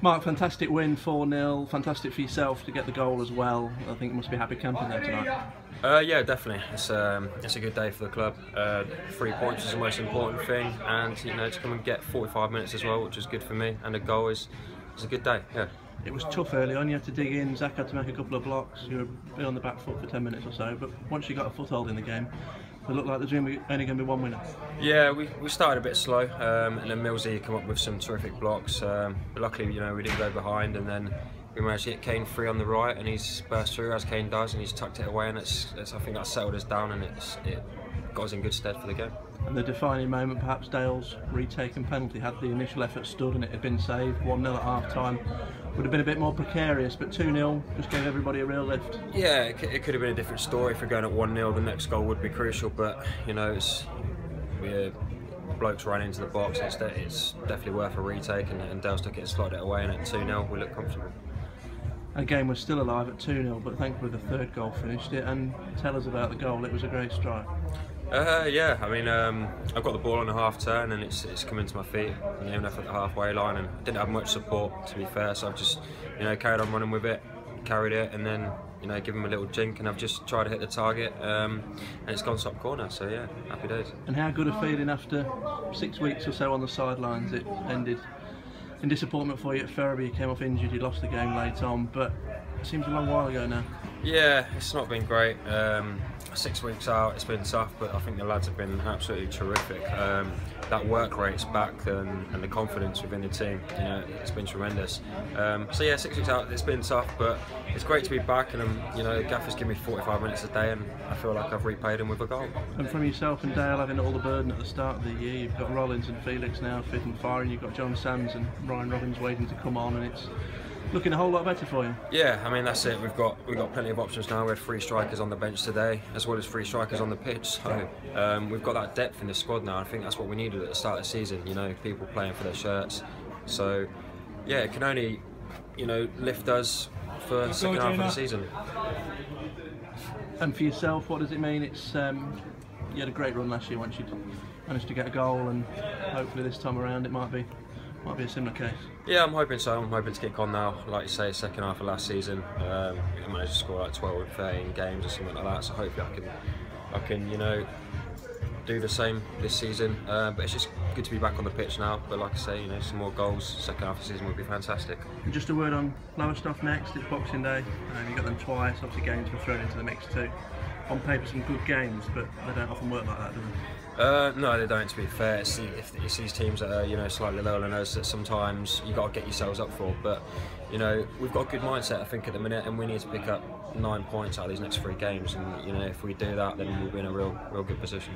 Mark, fantastic win, 4 0. Fantastic for yourself to get the goal as well. I think you must be happy camping there tonight. Uh, yeah, definitely. It's um, it's a good day for the club. Uh, three points is the most important thing, and you know to come and get 45 minutes as well, which is good for me, and a goal is is a good day. Yeah. It was tough early on. You had to dig in. Zach had to make a couple of blocks. You were on the back foot for 10 minutes or so, but once you got a foothold in the game, it looked like there's only going to be one winner. Yeah, we, we started a bit slow, um, and then Millsy come up with some terrific blocks. Um, luckily, you know, we didn't go behind, and then we managed to hit Kane free on the right, and he's burst through as Kane does, and he's tucked it away, and it's, it's I think that settled us down, and it's, it got us in good stead for the game. And the defining moment, perhaps Dayle's retaken penalty. Had the initial effort stood and it had been saved, 1 0 at half time, would have been a bit more precarious, but 2 0 just gave everybody a real lift. Yeah, it, it could have been a different story. If we're going at 1 0, the next goal would be crucial, but you know, it's. We're, uh, blokes ran into the box. It's, it's definitely worth a retake, and, and Dayle's took it and slotted it away. And at 2 0, we look comfortable. A game was still alive at 2 0, but thankfully the third goal finished it. And tell us about the goal, it was a great strike. Uh, yeah, I mean, um, I've got the ball on a half turn and it's, it's come into my feet, you know, at the halfway line, and didn't have much support to be fair, so I've just, you know, carried on running with it, carried it, and then, you know, give him a little jink, and I've just tried to hit the target, um, and it's gone top corner. So yeah, happy days. And how good a feeling after six weeks or so on the sidelines it ended in disappointment for you at Ferriby. You came off injured, you lost the game late on, but it seems a long while ago now. Yeah, it's not been great. Um, six weeks out, it's been tough, but I think the lads have been absolutely terrific. Um, that work rate's back and, and, the confidence within the team, you know, it's been tremendous. Um, so yeah, six weeks out, it's been tough, but it's great to be back. And um, you know, Gaffer's given me 45 minutes a day, and I feel like I've repaid him with a goal. And from yourself and Dayle having all the burden at the start of the year, you've got Rollins and Felix now fit and firing. You've got John Sands and Ryan Robbins waiting to come on, and it's looking a whole lot better for you. Yeah, I mean that's it. We've got we've got plenty of options now. We had three strikers on the bench today, as well as three strikers on the pitch. So um, we've got that depth in the squad now. I think that's what we needed at the start of the season. You know, people playing for their shirts. So yeah, it can only you know lift us for the second half of the season. And for yourself, what does it mean? It's um, you had a great run last year once you managed to get a goal, and hopefully this time around it might be might be a similar case. Yeah, I'm hoping so. I'm hoping to kick on now. Like you say, second half of last season, um, I managed to score like 12 or 13 games or something like that. So hopefully I can, I can, you know, do the same this season. Uh, but it's just good to be back on the pitch now. But like I say, you know, some more goals second half of the season would be fantastic. And just a word on Lowestoft next. It's Boxing Day. Um, you got them twice. Obviously, games were thrown into the mix too. On paper, some good games, but they don't often work like that, do they? Uh, no, they don't. To be fair, it's, if it's these teams that are you know slightly lower than us that sometimes you got to get yourselves up for. But you know we've got a good mindset, I think, at the minute, and we need to pick up nine points out of these next three games. And you know if we do that, then we'll be in a real, real good position.